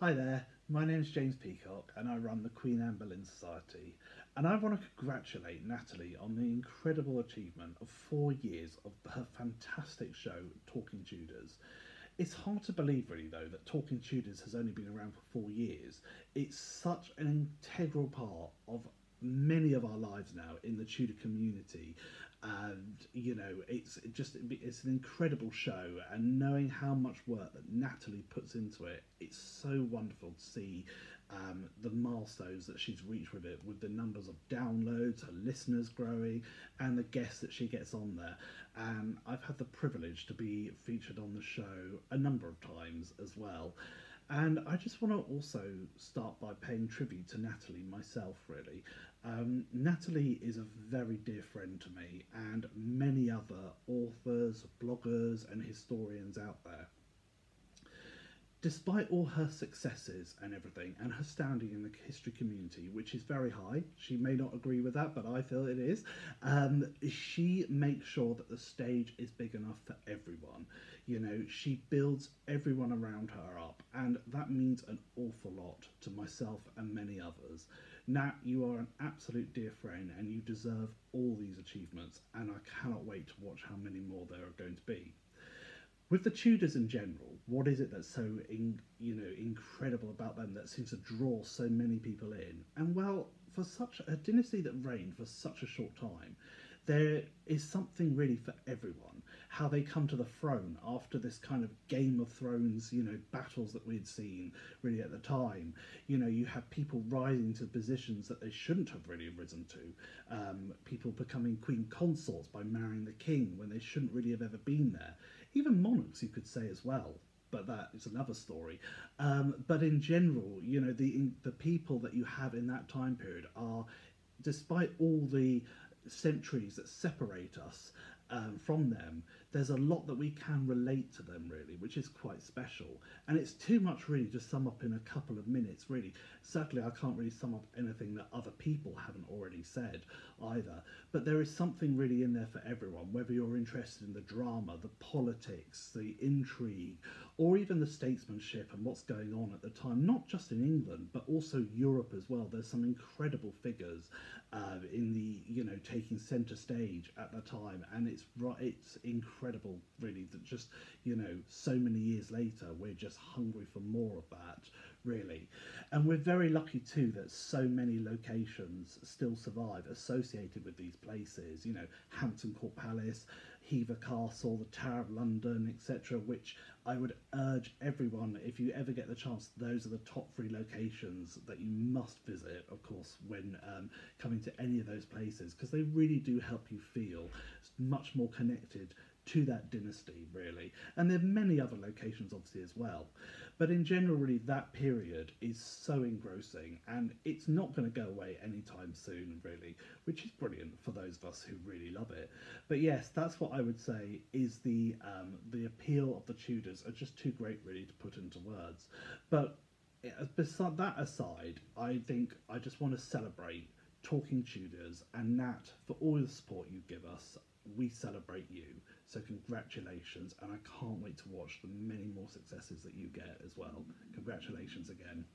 Hi there, my name is James Peacock and I run the Queen Anne Boleyn Society. And I want to congratulate Natalie on the incredible achievement of four years of her fantastic show, Talking Tudors. It's hard to believe, really, though, that Talking Tudors has only been around for four years. It's such an integral part of many of our lives now in the Tudor community, and you know, it's just it's an incredible show. And knowing how much work that Natalie puts into it, it's so wonderful to see um, the milestones that she's reached with it, with the numbers of downloads, her listeners growing, and the guests that she gets on there. And I've had the privilege to be featured on the show a number of times as well. And I just want to also start by paying tribute to Natalie myself, really. Um, Natalie is a very dear friend to me and many other authors, bloggers, and historians out there. Despite all her successes and everything, and her standing in the history community, which is very high, she may not agree with that, but I feel it is, um, she makes sure that the stage is big enough for everyone. You know, she builds everyone around her up, and that means an awful lot to myself and many others. Nat, you are an absolute dear friend, and you deserve all these achievements, and I cannot wait to watch how many more there are going to be with the Tudors in general, what is it that's so in, you know incredible about them that seems to draw so many people in? And well, for such a dynasty that reigned for such a short time, there is something really for everyone. How they come to the throne after this kind of Game of Thrones, you know, battles that we'd seen really at the time. You know, you have people rising to positions that they shouldn't have really risen to. Um, people becoming queen consorts by marrying the king when they shouldn't really have ever been there even monarchs, you could say as well. But that is another story. Um, but in general, you know, the the people that you have in that time period are, despite all the centuries that separate us um, from them, there's a lot that we can relate to them really, which is quite special. And it's too much really to sum up in a couple of minutes, really. Certainly, I can't really sum up anything that other people haven't already said either. But there is something really in there for everyone, whether you're interested in the drama, the politics, the intrigue, or even the statesmanship and what's going on at the time, not just in England, but also Europe as well. There's some incredible figures uh, in the, you know, taking centre stage at the time, and it's right, it's incredible, really, that just, you know, so many years later, we're just hungry for more of that, really. And we're very lucky too that so many locations still survive associated with these places, you know, Hampton Court Palace, Hever Castle, the Tower of London, etc., which I would urge everyone, if you ever get the chance, those are the top three locations that you must visit, of course, when um, coming to any of those places, because they really do help you feel much more connected to that dynasty, really. And there are many other locations, obviously, as well. But in general, really, that period is so engrossing and it's not going to go away anytime soon, really, which is brilliant for those of us who really love it. But yes, that's what I would say is the, um, the appeal of the Tudors are just too great, really, to put into words. But beside that aside, I think I just want to celebrate Talking Tudors and Nat for all the support you give us. We celebrate you. So congratulations, and I can't wait to watch the many more successes that you get as well. Congratulations again.